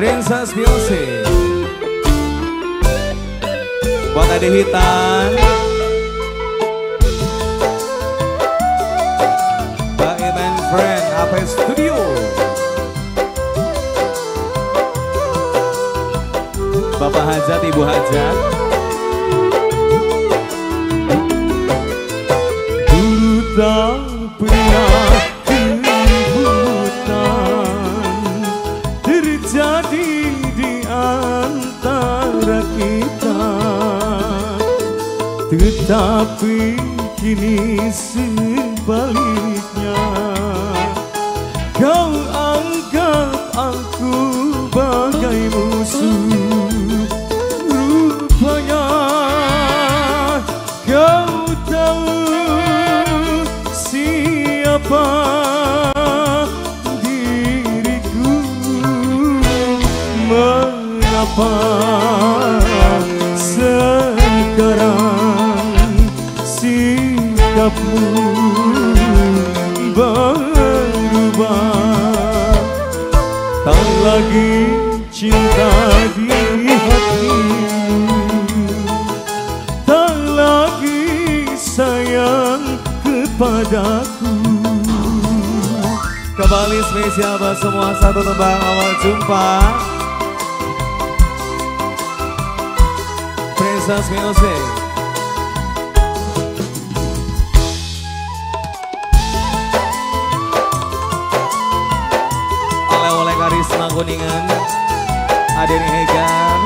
Princess Music. Buat Ade Hitan Mbak Iman Friend HP Studio Bapak Hajat, Ibu Hajat Tetapi kini sebaliknya. Kau anggap aku bagai musuh. Rupanya kau tahu siapa diriku. Mengapa sikapmu berubah. Tak lagi cinta di hatimu. Tak lagi sayang kepadaku. Kembali spesial buat semua satu tembang awal jumpa. Princess Music Kuningan Adeni Hegan.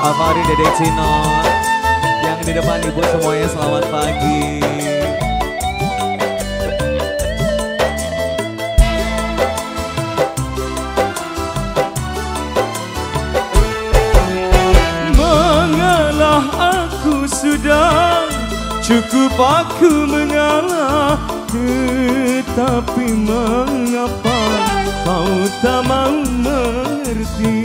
Alvari Dedek Cino. Yang di depan ibu semuanya selamat pagi. Mengalah aku sudah. Cukup aku mengalah. Tetapi mengapa Kau tak mau mengerti.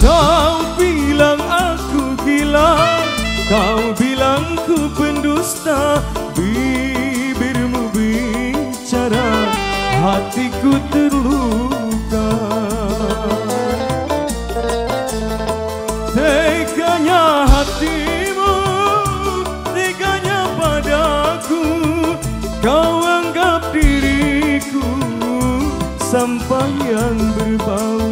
Kau bilang aku gila Kau bilang ku pendusta. Bibirmu bicara Hatiku terluka Sampah yang berbau.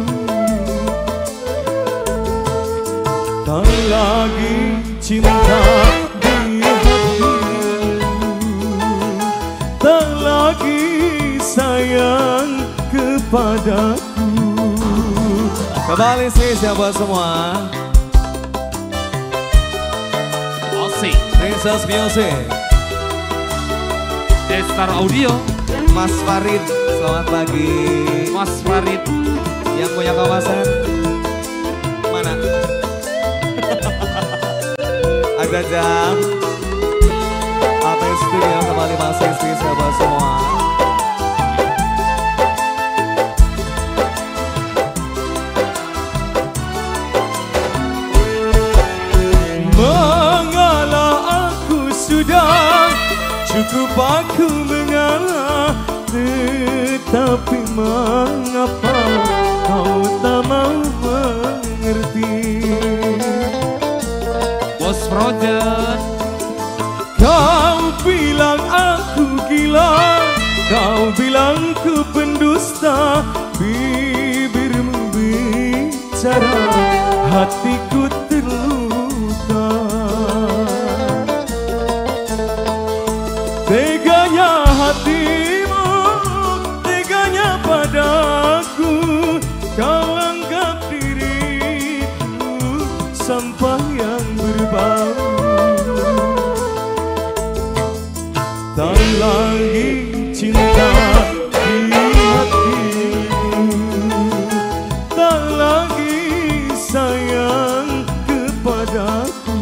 Tak lagi cinta di hatimu. Tak lagi sayang kepadaku. Kembali spesial buat semua? Asik. Princess Music. Star Audio, Mas Farid Selamat pagi Mas Farid. Cukup aku mengalah Tetapi mengapa Kau tak mau mengerti Bos Project. Kau bilang aku gila Kau bilang ku pendusta Bibirmu bicara Hatiku Yang berbau. Tak lagi cinta di Tak lagi sayang kepadaku.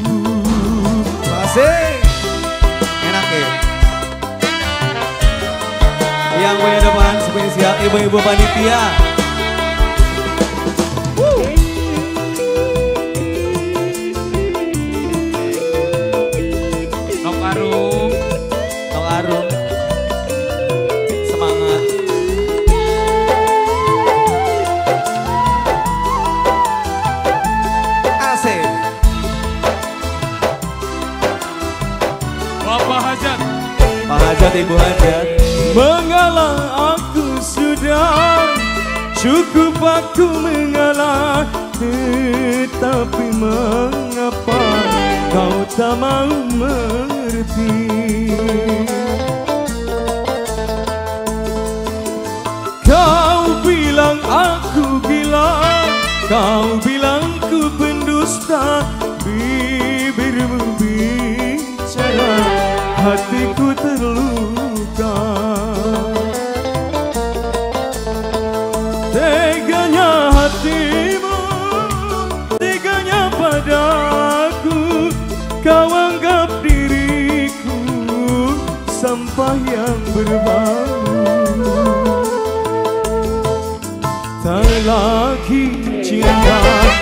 Ya? Depan spesial ibu-ibu panitia. Nok hajat Mengalah aku sudah. Cukup aku mengalah Tetapi mengapa Kau tak mau mengerti? Kau bilang aku gila. Kau bilang ku pendusta. Bibirmu Hatiku terluka. Teganya hatimu Teganya padaku Kau anggap diriku Sampah yang berbau. Tak lagi cinta